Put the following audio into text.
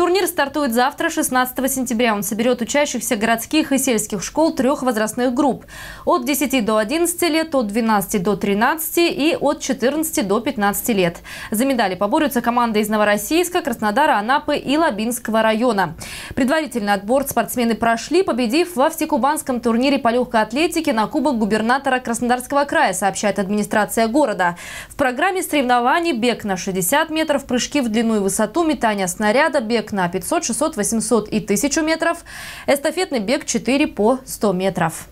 Турнир стартует завтра, 16 сентября. Он соберет учащихся городских и сельских школ трех возрастных групп. От 10 до 11 лет, от 12 до 13 и от 14 до 15 лет. За медали поборются команды из Новороссийска, Краснодара, Анапы и Лабинского района. Предварительный отбор спортсмены прошли, победив во всекубанском турнире по легкой атлетике на Кубок губернатора Краснодарского края, сообщает администрация города. В программе соревнований бег на 60 метров, прыжки в длину и высоту, метание снаряда, бег на 500, 600, 800 и 1000 метров, эстафетный бег 4 по 100 метров.